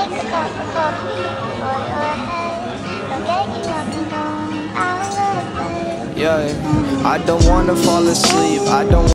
i. Yeah, I don't wanna fall asleep. I don't